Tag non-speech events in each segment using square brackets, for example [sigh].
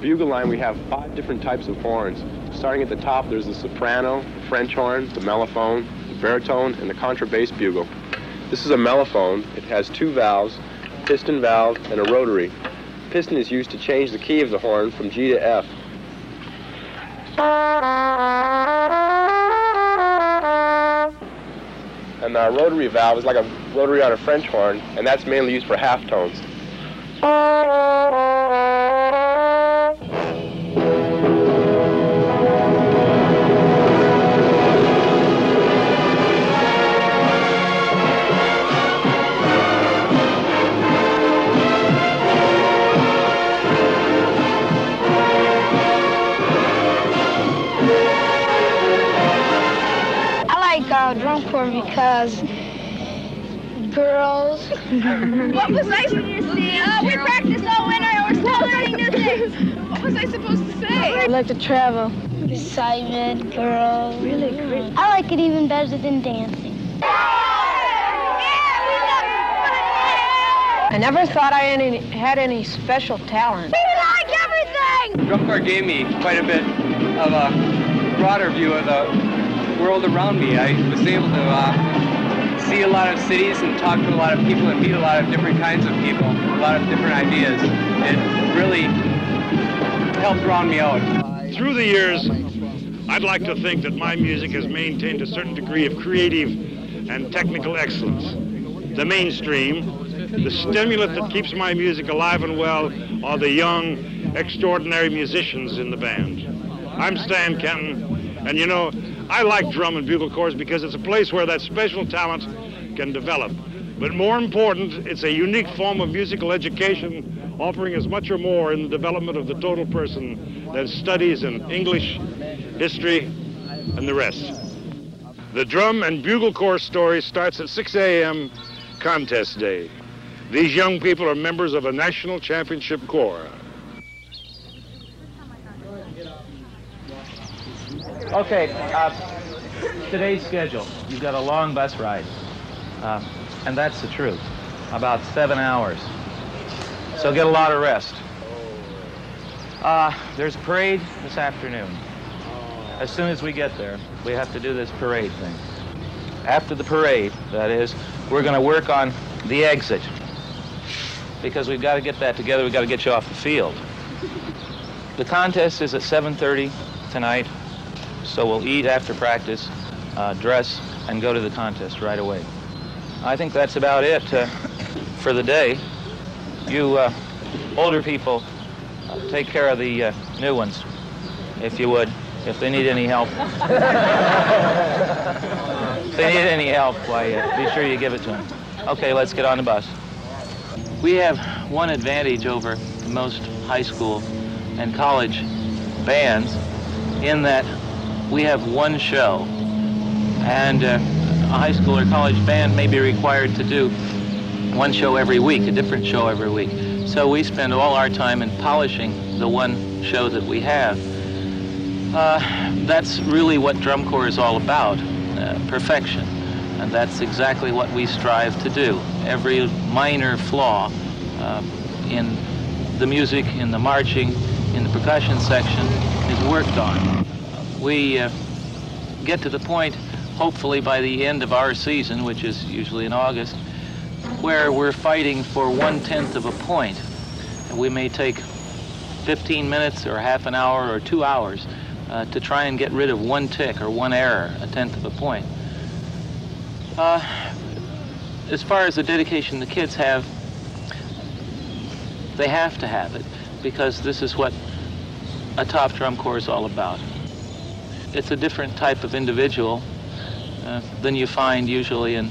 bugle line, we have five different types of horns. Starting at the top, there's the soprano, the French horn, the mellophone, the baritone, and the contrabass bugle. This is a mellophone. It has two valves, piston valve and a rotary. Piston is used to change the key of the horn from G to F. And the rotary valve is like a rotary on a French horn, and that's mainly used for half tones. Corps because girls. what was I supposed to say? Uh, we practiced all winter and we're still learning new things. [laughs] What was I supposed to say? I like to travel. Excitement, girls. Really great. I like it even better than dancing. I never thought I had any, had any special talent. We like everything! Drum corps gave me quite a bit of a broader view of the world around me. I was able to uh, see a lot of cities and talk to a lot of people and meet a lot of different kinds of people, a lot of different ideas. It really helped round me out. Through the years, I'd like to think that my music has maintained a certain degree of creative and technical excellence. The mainstream, the stimulant that keeps my music alive and well are the young, extraordinary musicians in the band. I'm Stan Kenton, and you know, I like drum and bugle corps because it's a place where that special talent can develop. But more important, it's a unique form of musical education offering as much or more in the development of the total person than studies in English, history, and the rest. The drum and bugle corps story starts at 6 a.m. contest day. These young people are members of a national championship corps. Okay, uh, today's schedule. You've got a long bus ride. Uh, and that's the truth. About seven hours. So get a lot of rest. Uh, there's a parade this afternoon. As soon as we get there, we have to do this parade thing. After the parade, that is, we're going to work on the exit. Because we've got to get that together. We've got to get you off the field. The contest is at 7.30 tonight. So we'll eat after practice, uh, dress, and go to the contest right away. I think that's about it uh, for the day. You uh, older people, take care of the uh, new ones, if you would, if they need any help. if they need any help, why, uh, be sure you give it to them. Okay, let's get on the bus. We have one advantage over most high school and college bands in that we have one show. And uh, a high school or college band may be required to do one show every week, a different show every week. So we spend all our time in polishing the one show that we have. Uh, that's really what drum corps is all about, uh, perfection. And that's exactly what we strive to do. Every minor flaw uh, in the music, in the marching, in the percussion section is worked on we uh, get to the point, hopefully by the end of our season, which is usually in August, where we're fighting for one-tenth of a point. And we may take 15 minutes or half an hour or two hours uh, to try and get rid of one tick or one error, a tenth of a point. Uh, as far as the dedication the kids have, they have to have it because this is what a top drum corps is all about it's a different type of individual uh, than you find usually in,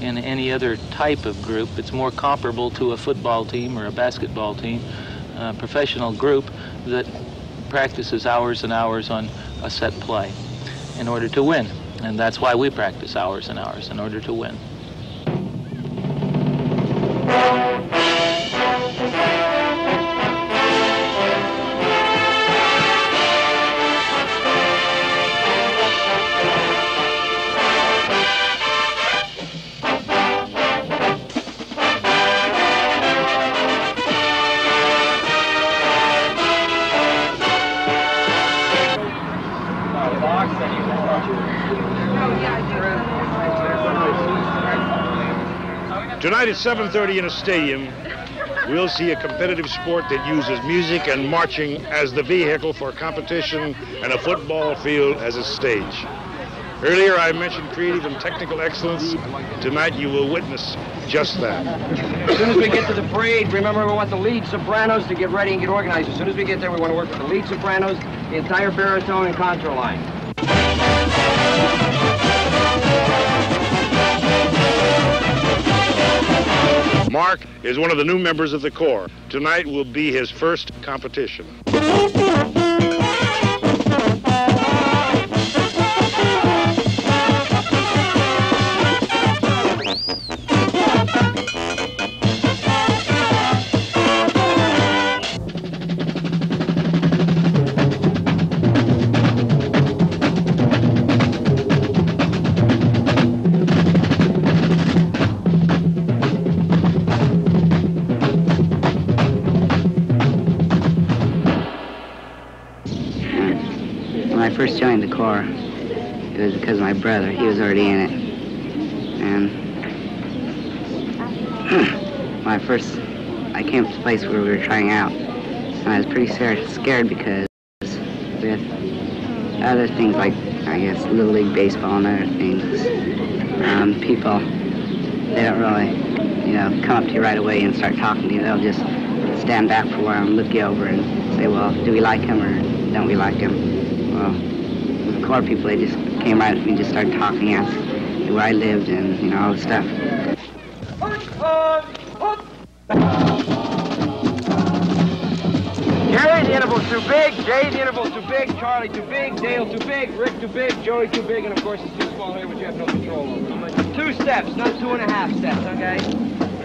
in any other type of group. It's more comparable to a football team or a basketball team, a professional group that practices hours and hours on a set play in order to win. And that's why we practice hours and hours, in order to win. At 7.30 in a stadium, we'll see a competitive sport that uses music and marching as the vehicle for competition and a football field as a stage. Earlier I mentioned creative and technical excellence. Tonight you will witness just that. As soon as we get to the parade, remember we want the lead sopranos to get ready and get organized. As soon as we get there, we want to work with the lead sopranos, the entire baritone and contra line. Mark is one of the new members of the Corps. Tonight will be his first competition. [laughs] first joined the Corps, it was because of my brother. He was already in it. And when I first, I came to the place where we were trying out, and I was pretty scared, scared because with other things like, I guess, Little League Baseball and other things, um, people, they don't really, you know, come up to you right away and start talking to you. They'll just stand back for a while and look you over and say, well, do we like him or don't we like him? Well, with the Corps people, they just came right up to me and just started talking, asked where I lived and, you know, all the stuff. Jerry, the interval's too big. Jay, the interval's too big. Charlie, too big. Dale, too big. Rick, too big. Joey, too big. And of course, it's too small here, which you have no control over. Two steps, not two and a half steps, okay?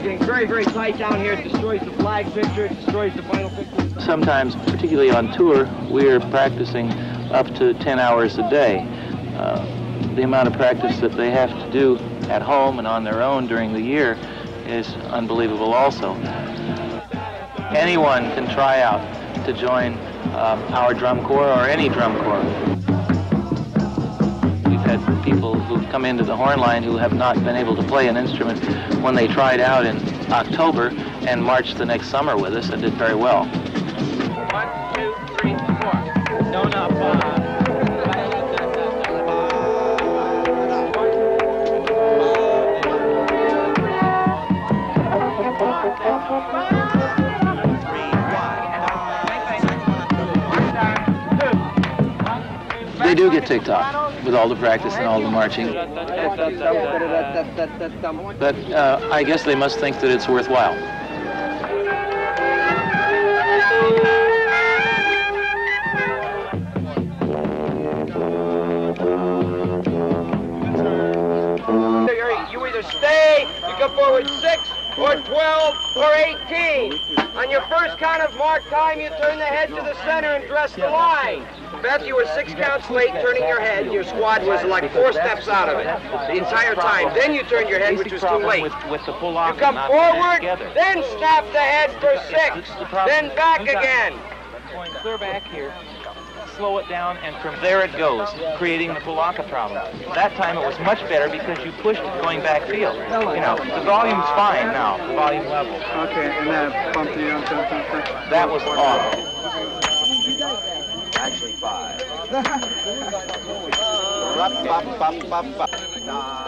Getting very, very tight down here. It destroys the flag picture. It destroys the final picture. Sometimes, particularly on tour, we're practicing up to 10 hours a day. Uh, the amount of practice that they have to do at home and on their own during the year is unbelievable also. Anyone can try out to join um, our drum corps or any drum corps. We've had people who've come into the horn line who have not been able to play an instrument when they tried out in October and marched the next summer with us and did very well. They do get ticked off with all the practice and all the marching, but uh, I guess they must think that it's worthwhile. You either stay, you come forward six, or 12, or 18. On your first count of mark time, you turn the head to the center and dress the line. Beth, you were six counts late turning your head. Your squad was like four steps out of it the entire time. Then you turned your head, which was too late. With, with the pull You off come and not putting it forward, together. then snap the head for six, then back again. Going clear back here, slow it down, and from there it goes, creating the Pulaka problem. That time it was much better because you pushed it going back field. You know, the volume's fine now, the volume level. Okay, and that bumped you on something. That was off. Five. [laughs]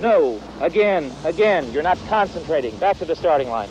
No, again, again, you're not concentrating. Back to the starting line.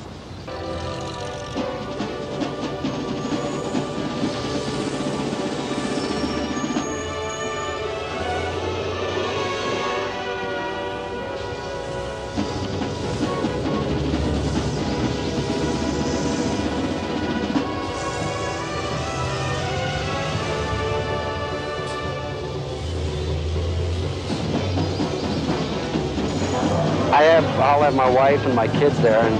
I have, my wife and my kids there, and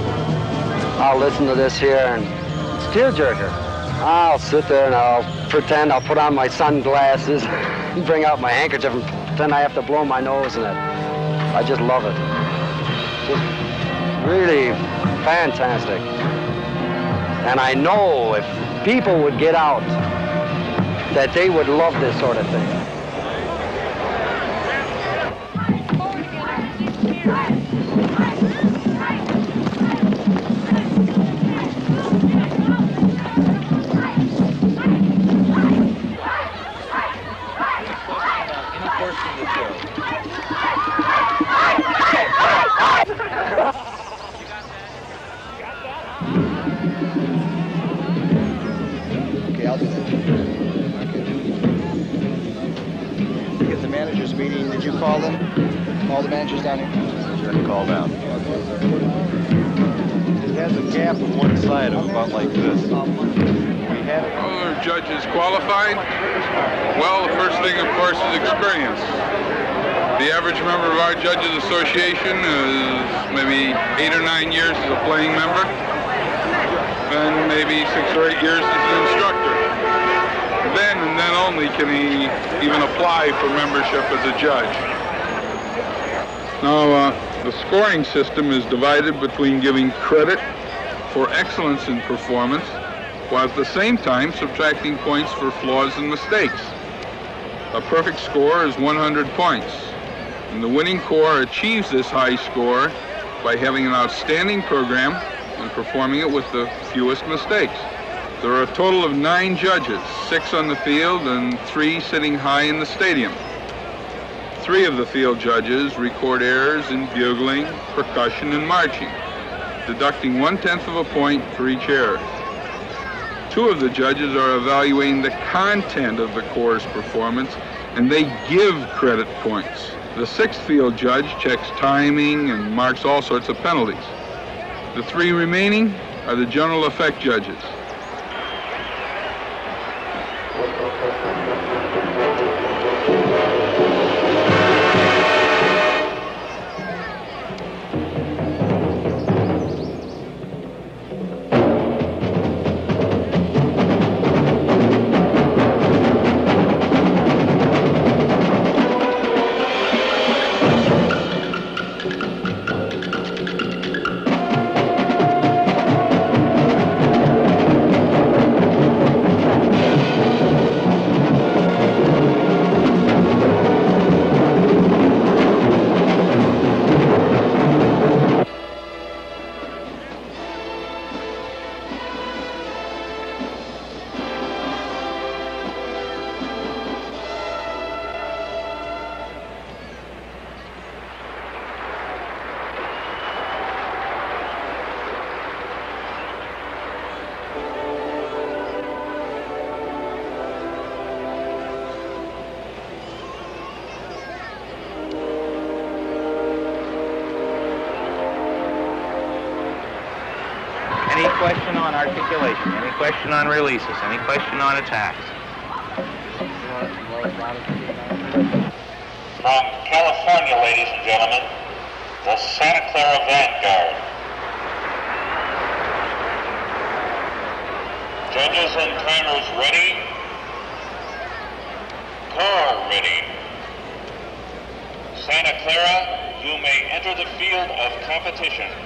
I'll listen to this here, and it's tearjerker. I'll sit there and I'll pretend I'll put on my sunglasses, bring out my handkerchief, and pretend I have to blow my nose in it. I just love it. Just really fantastic. And I know if people would get out, that they would love this sort of thing. Maybe eight or nine years as a playing member, and maybe six or eight years as an instructor. Then and then only can he even apply for membership as a judge. Now, uh, the scoring system is divided between giving credit for excellence in performance, while at the same time subtracting points for flaws and mistakes. A perfect score is 100 points, and the winning corps achieves this high score by having an outstanding program and performing it with the fewest mistakes. There are a total of nine judges, six on the field and three sitting high in the stadium. Three of the field judges record errors in bugling, percussion, and marching, deducting one-tenth of a point for each error. Two of the judges are evaluating the content of the corps' performance, and they give credit points. The sixth field judge checks timing and marks all sorts of penalties. The three remaining are the general effect judges. Question on releases? Any question on attacks? From California, ladies and gentlemen, the Santa Clara Vanguard. Judges and timers ready? Car ready. Santa Clara, you may enter the field of competition.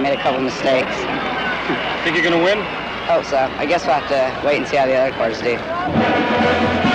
I made a couple mistakes. Think you're gonna win? Hope so. I guess we'll have to wait and see how the other cars do.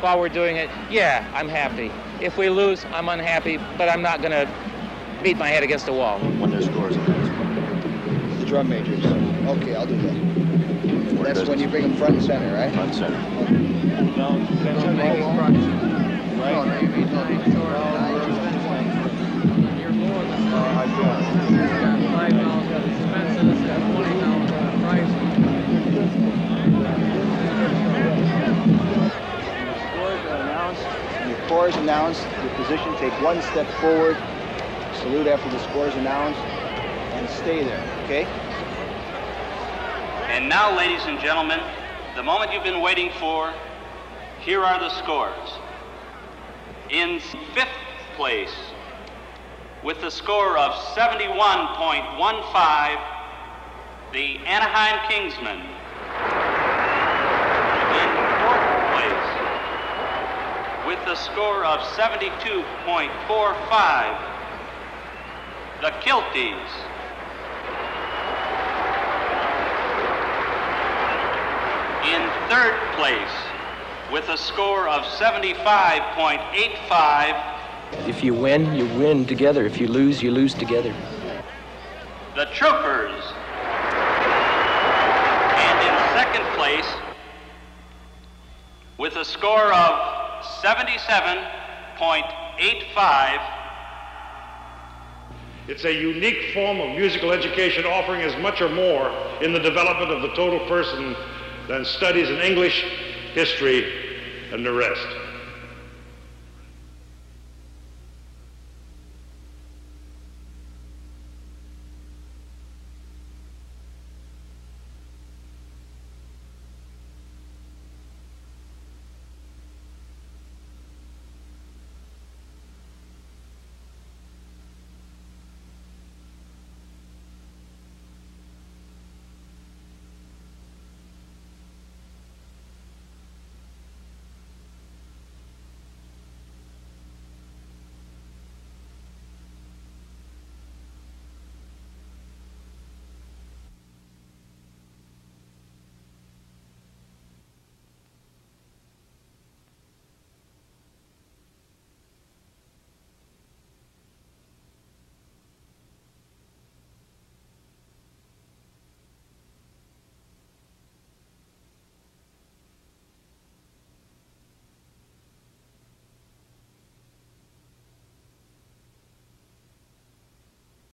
While we're doing it, yeah, I'm happy. If we lose, I'm unhappy, but I'm not going to beat my head against the wall. When their scores The drum majors. Okay, I'll do that. That's when you bring them front and center, right? Front and center. Scores score is announced, your position, take one step forward, salute after the score is announced, and stay there, okay? And now, ladies and gentlemen, the moment you've been waiting for, here are the scores. In fifth place, with the score of 71.15, the Anaheim Kingsmen. In fourth place, with the score of 72.45, the Kilties. In third place, with a score of 75.85, If you win, you win together. If you lose, you lose together. the Troopers. And in second place, with a score of 77.85, It's a unique form of musical education offering as much or more in the development of the total person than studies in English, history, and the rest.